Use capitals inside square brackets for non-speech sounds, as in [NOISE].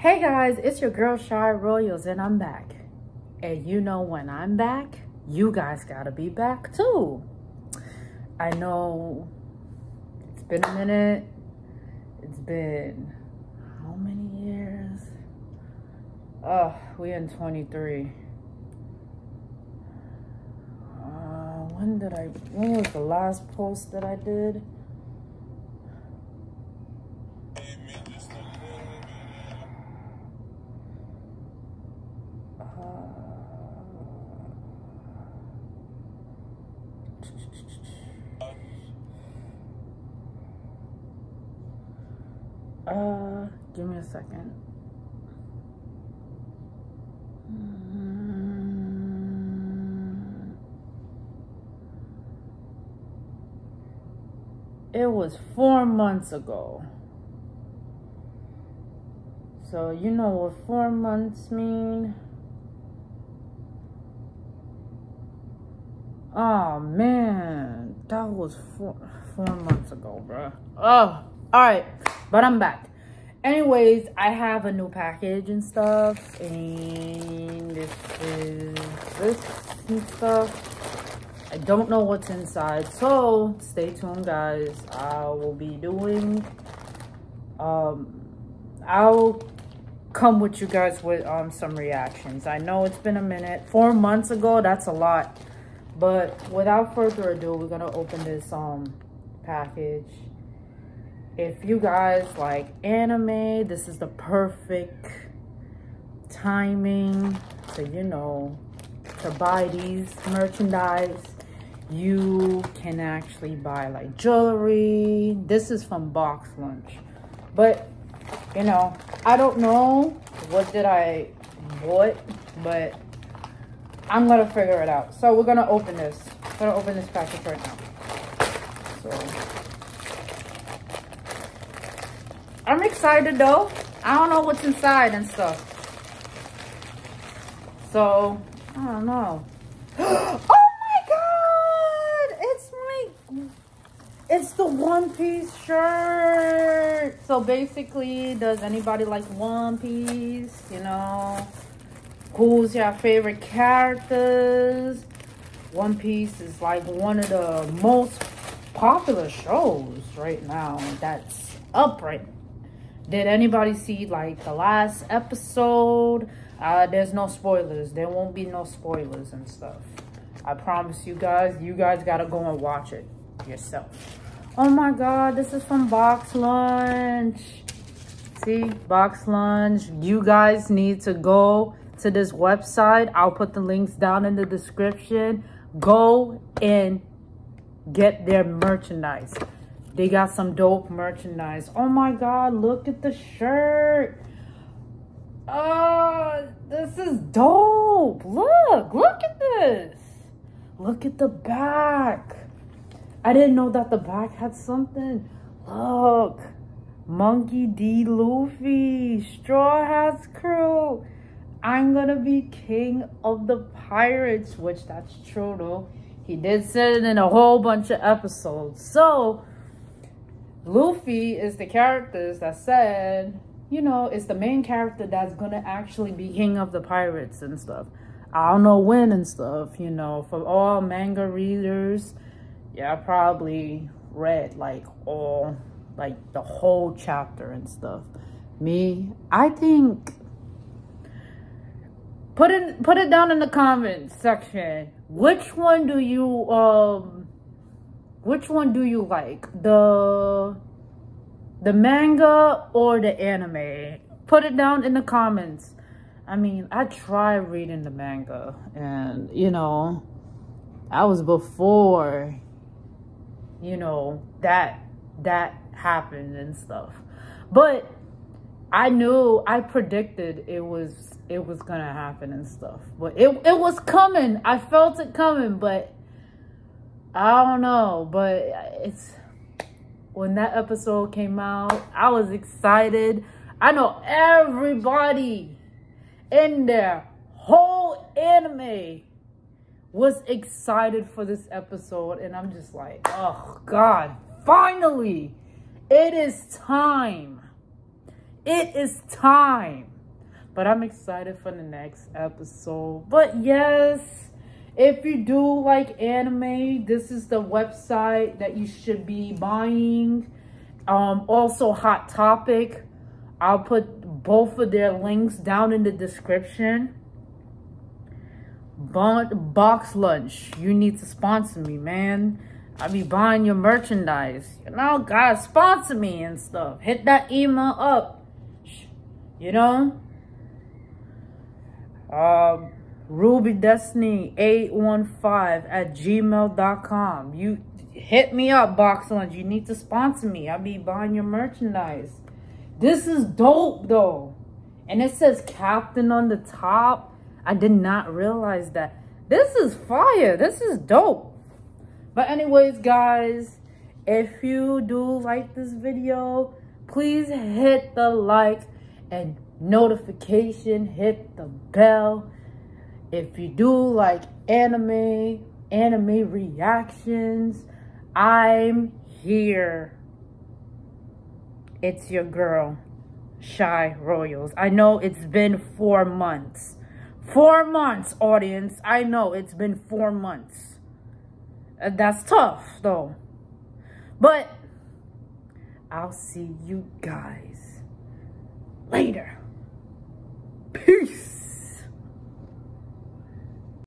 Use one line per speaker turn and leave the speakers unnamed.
Hey guys, it's your girl Shy Royals and I'm back. And you know when I'm back, you guys gotta be back too. I know it's been a minute. It's been how many years? Oh, we in 23. Uh, when did I, when was the last post that I did? Uh, give me a second. It was four months ago. So you know what four months mean? Oh man, that was four four months ago, bro. Oh, all right, but I'm back. Anyways, I have a new package and stuff, and this is this and stuff. I don't know what's inside, so stay tuned, guys. I will be doing. Um, I'll come with you guys with um some reactions. I know it's been a minute. Four months ago, that's a lot. But without further ado, we're gonna open this um package if you guys like anime, this is the perfect timing to, you know, to buy these merchandise. You can actually buy like jewelry. This is from Box Lunch. But, you know, I don't know what did I bought, but I'm going to figure it out. So we're going to open this. I'm going to open this package right now. So... I'm excited though. I don't know what's inside and stuff. So, I don't know. [GASPS] oh my god! It's my... It's the One Piece shirt. So basically, does anybody like One Piece? You know? Who's your favorite characters? One Piece is like one of the most popular shows right now that's up right now did anybody see like the last episode? Uh, there's no spoilers. There won't be no spoilers and stuff. I promise you guys, you guys gotta go and watch it yourself. Oh my God, this is from Box Lunch. See, Box Lunch. You guys need to go to this website. I'll put the links down in the description. Go and get their merchandise. They got some dope merchandise. Oh my God, look at the shirt. Oh, this is dope. Look, look at this. Look at the back. I didn't know that the back had something. Look, Monkey D. Luffy, Straw Hats Crew. I'm gonna be king of the pirates, which that's true though. He did say it in a whole bunch of episodes. So, Luffy is the characters that said, you know, it's the main character that's gonna actually be king of the pirates and stuff. I don't know when and stuff, you know, for all manga readers, yeah, I probably read like all, like the whole chapter and stuff. Me, I think, put it, put it down in the comments section. Which one do you, um, which one do you like? The the manga or the anime? Put it down in the comments. I mean, I tried reading the manga and, you know, that was before, you know, that, that happened and stuff. But I knew, I predicted it was, it was gonna happen and stuff. But it, it was coming. I felt it coming, but I don't know, but it's when that episode came out, I was excited. I know everybody in their whole anime was excited for this episode, and I'm just like, oh God, finally, it is time. It is time. But I'm excited for the next episode. But yes, if you do like anime, this is the website that you should be buying. Um, also, Hot Topic. I'll put both of their links down in the description. Box Lunch, you need to sponsor me, man. I be buying your merchandise. You know, God, sponsor me and stuff. Hit that email up. You know? Um, Ruby Destiny 815 at gmail.com. You hit me up, Box Lunch. You need to sponsor me. I'll be buying your merchandise. This is dope though. And it says captain on the top. I did not realize that. This is fire. This is dope. But anyways, guys, if you do like this video, please hit the like and notification. Hit the bell. If you do like anime, anime reactions, I'm here. It's your girl, Shy Royals. I know it's been four months. Four months, audience. I know it's been four months. Uh, that's tough, though. But I'll see you guys later. Peace.